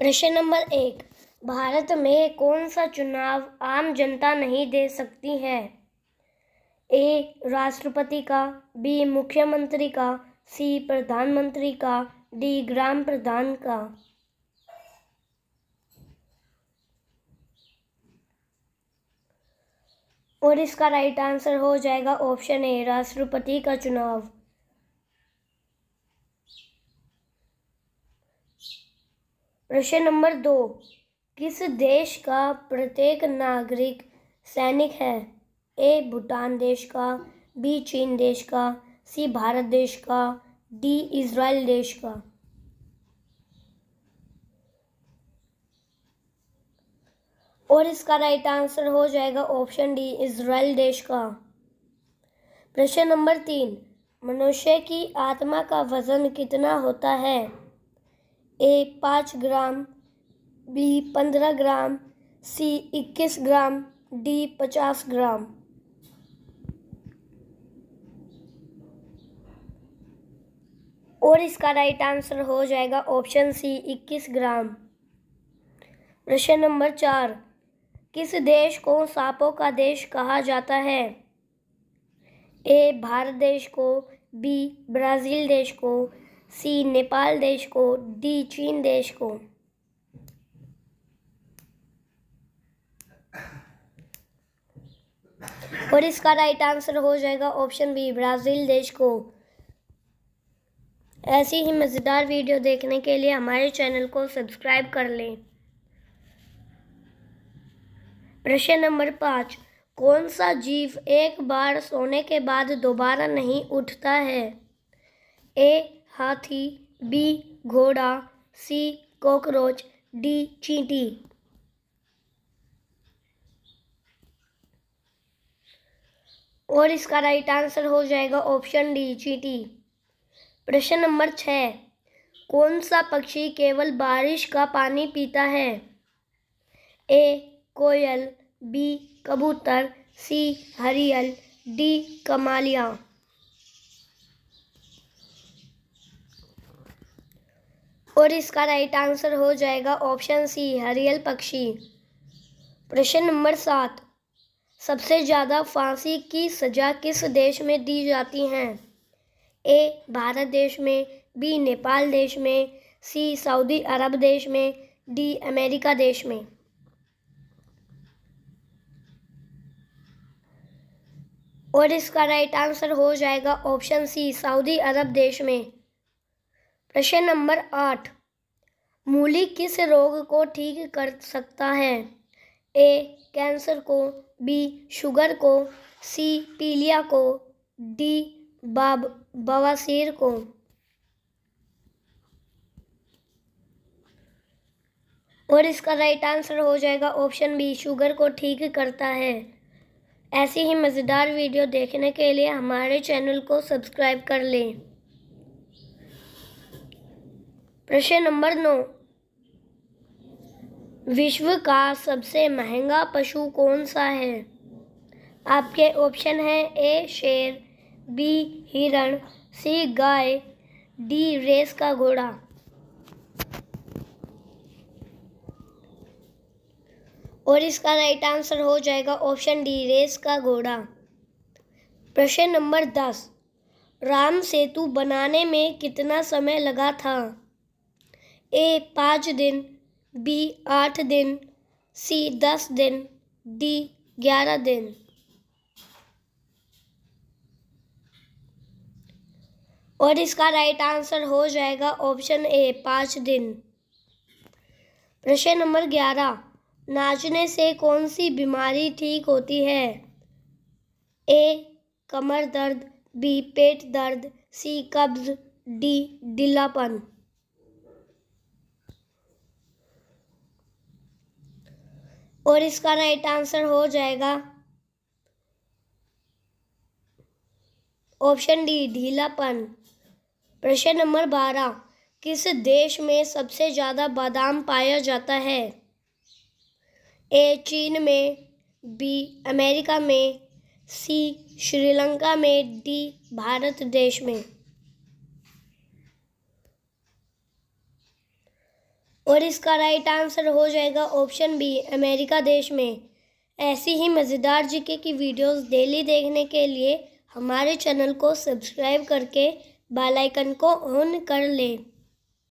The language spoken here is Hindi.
प्रश्न नंबर एक, भारत में कौन सा चुनाव आम जनता नहीं दे सकती है? ए, राष्ट्रपति का, बी, मुख्यमंत्री का, सी, प्रधानमंत्री का, डी, ग्राम प्रधान का। और इसका राइट आंसर हो जाएगा ऑप्शन ए राष्ट्रपति का चुनाव। प्रश्न नंबर दो, किस देश का प्रत्येक नागरिक सैनिक है? ए, भूटान देश का, बी, चीन देश का, सी, भारत देश का, डी, इज़राइल देश का। और इसका राइट आंसर हो जाएगा ऑप्शन डी इज़राइल देश का। प्रश्न नंबर तीन, मनुष्य की आत्मा का वज़न कितना होता है? ए पाँच ग्राम, बी पंद्रह ग्राम, सी इक्कीस ग्राम, डी पचास ग्राम। और इसका राइट आंसर हो जाएगा ऑप्शन सी इक्कीस ग्राम। प्रश्न नंबर चार, किस देश को सांपों का देश कहा जाता है? ए भारत देश को, बी ब्राज़ील देश को सी, नेपाल देश को, डी, चीन देश को। और इसका राइट आंसर हो जाएगा ऑप्शन बी ब्राज़ील देश को। ऐसी ही मज़ेदार वीडियो देखने के लिए हमारे चैनल को सब्सक्राइब कर लें। प्रश्न नंबर पाँच, कौन सा जीव एक बार सोने के बाद दोबारा नहीं उठता है? ए हाथी, बी, घोड़ा, सी, कॉकरोच, डी, चींटी। और इसका राइट आंसर हो जाएगा ऑप्शन डी चीटी। प्रश्न नंबर छः, कौन सा पक्षी केवल बारिश का पानी पीता है? ए कोयल बी कबूतर सी हरियल डी कमालिया। और इसका राइट आंसर हो जाएगा ऑप्शन सी हरियल पक्षी। प्रश्न नंबर सात, सबसे ज़्यादा फांसी की सज़ा किस देश में दी जाती हैं? ए, भारत देश में, बी, नेपाल देश में, सी, सऊदी अरब देश में, डी, अमेरिका देश में। और इसका राइट आंसर हो जाएगा ऑप्शन सी सऊदी अरब देश में। प्रश्न नंबर आठ। मूली किस रोग को ठीक कर सकता है? ए, कैंसर को, बी, शुगर को, सी, पीलिया को, डी, बाब, बवासीर को। और इसका राइट आंसर हो जाएगा ऑप्शन बी, शुगर को ठीक करता है। ऐसी ही मज़ेदार वीडियो देखने के लिए हमारे चैनल को सब्सक्राइब कर लें। प्रश्न नंबर नौ। विश्व का सबसे महँगा पशु कौन सा है? आपके ऑप्शन है ए, शेर, बी, हिरण, सी, गाय, डी, रेस का घोड़ा। और इसका राइट आंसर हो जाएगा ऑप्शन डी रेस का घोड़ा। प्रश्न नंबर दस। राम सेतु बनाने में कितना समय लगा था? ए पाँच दिन, बी आठ दिन, सी दस दिन, डी ग्यारह दिन। और इसका राइट आंसर हो जाएगा ऑप्शन ए पाँच दिन। प्रश्न नंबर ग्यारह, नाचने से कौन सी बीमारी ठीक होती है? ए कमर दर्द बी पेट दर्द सी कब्ज डी ढीलापन। और इसका राइट आंसर हो जाएगा ऑप्शन डी ढीलापन। प्रश्न नंबर बारह, किस देश में सबसे ज़्यादा बादाम पाया जाता है? ए, चीन में, बी, अमेरिका में, सी, श्रीलंका में, डी, भारत देश में। और इसका राइट आंसर हो जाएगा ऑप्शन बी अमेरिका देश में। ऐसी ही मज़ेदार जीके की वीडियोस डेली देखने के लिए हमारे चैनल को सब्सक्राइब करके बेल आइकन को ऑन कर लें।